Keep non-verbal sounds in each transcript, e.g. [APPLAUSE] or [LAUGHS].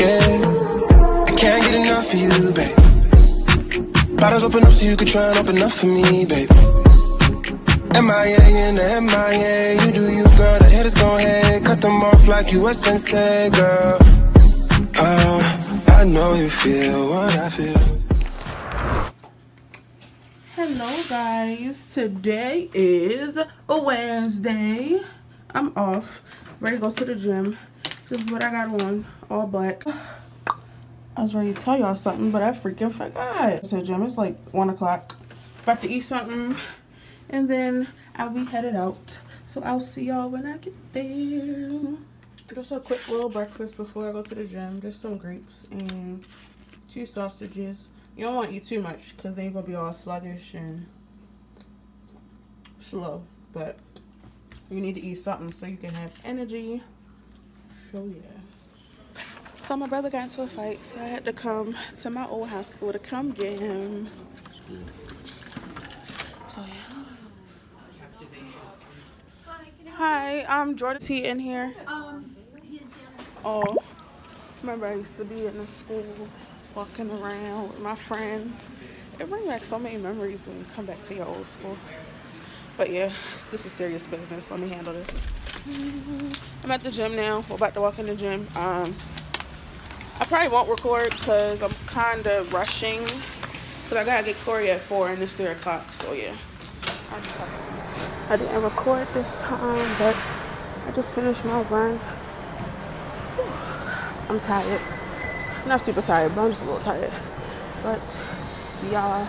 yeah. I can't get enough of you, babe. Bottles open up so you can try and open up for me, babe. MIA in the MIA, you do you, girl. The haters gon' hate, cut them off like you a sensei, girl. Uh, I know you feel what I feel. Hello, guys. Today is a Wednesday. I'm off, ready to go to the gym. This is what I got on, all black. I was ready to tell y'all something, but I freaking forgot. So gym, it's like 1 o'clock. About to eat something and then I'll be headed out. So I'll see y'all when I get there. Just a quick little breakfast before I go to the gym. Just some grapes and two sausages. You don't want to eat too much because then you're going to be all sluggish and slow. But you need to eat something so you can have energy. So yeah. So my brother got into a fight, so I had to come to my old high school to come get him. So yeah. Hi, I'm Jordan T in here. Oh, remember I used to be in the school, walking around with my friends. It brings back so many memories when you come back to your old school. But yeah, this is serious business. Let me handle this. I'm at the gym now. We're about to walk in the gym. Um, I probably won't record because I'm kind of rushing. Because I got to get Corey at 4 and it's 3 o'clock. So yeah. I didn't record this time, but I just finished my run. I'm tired. Not super tired, but I'm just a little tired. But y'all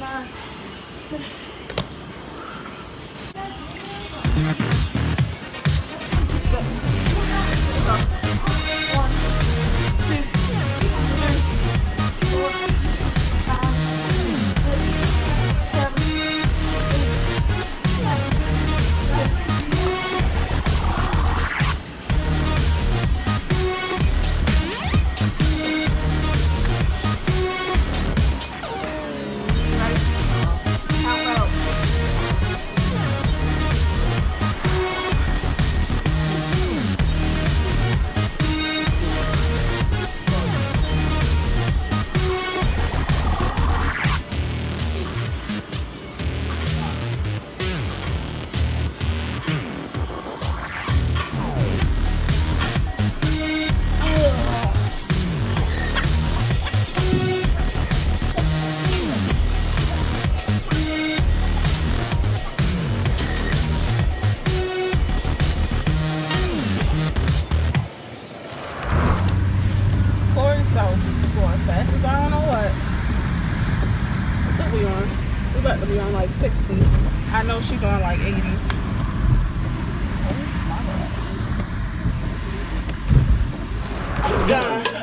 ba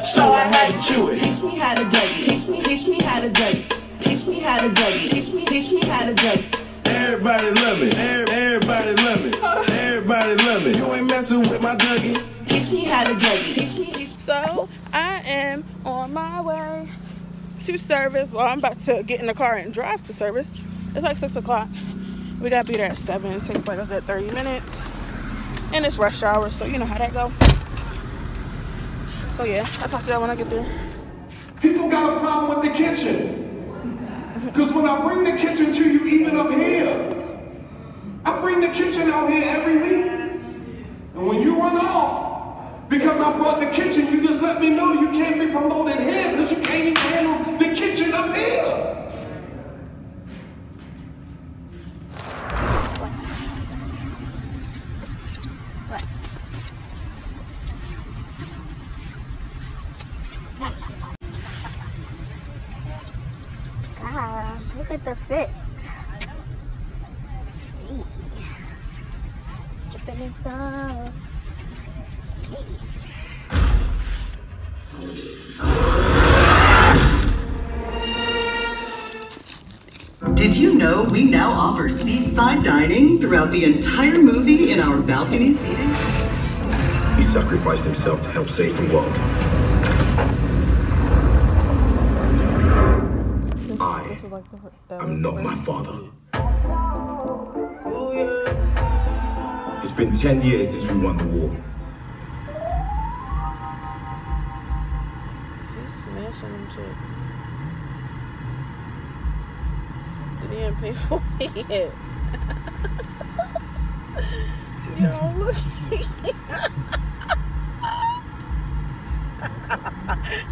So I had to chew it. Teach me how to dougie. Teach me, teach me how to dougie. Teach me how to dougie. Teach me, teach me how to dougie. Everybody love me. Everybody love me. Everybody love me. You ain't messing with my dougie. Teach me how to dougie. Teach me. Teach so I am on my way to service. Well, I'm about to get in the car and drive to service. It's like six o'clock. We gotta be there at seven. It takes like a good 30 minutes. And it's rush hour, so you know how that go. So yeah, I'll talk to y'all when I get there. People got a problem with the kitchen. Because when I bring the kitchen to you, even up here, I bring the kitchen out here every week. And when you run off, because I brought the kitchen, you just let me know you can't be promoted here because you can't even handle the kitchen up here. The fit. Dripping in sauce. Did you know we now offer seat-side dining throughout the entire movie in our balcony seating? He sacrificed himself to help save the world. I am not uh, my father. Oh, it's been 10 years since we won the war. He's smashing them shit. Didn't even pay for it yet. [LAUGHS] Yo, look. [LAUGHS]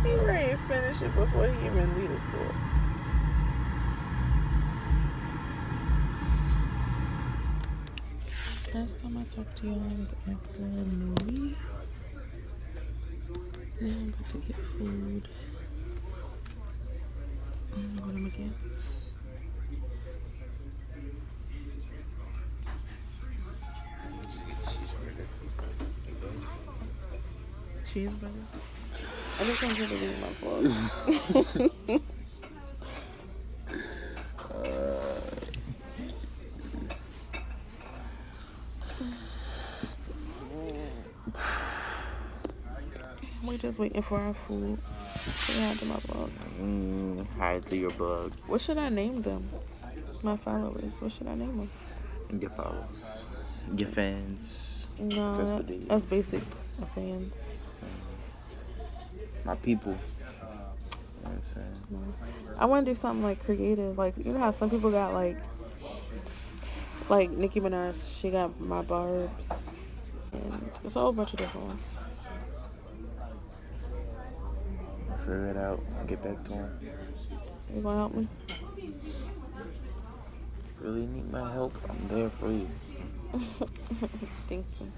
he ready to finish it before he even leave the store. Last time I talked to y'all was after movie. Now I'm about to get food. I don't know what I'm gonna. Cheeseburger. I want you to leave my phone. [LAUGHS] We're just waiting for our food. Say hi to my vlog. Mm, hi to your bug. What should I name them? My followers. What should I name them? Your followers. Your fans. No, That's what it is. that's basic fans. My people. You know what I'm saying? I want to do something like creative. Like you know how some people got like, like Nicki Minaj. She got my barbs, and it's a whole bunch of different ones. Figure it out. Get back to him. You gonna help me? Really need my help? I'm there for you. [LAUGHS] Thank you.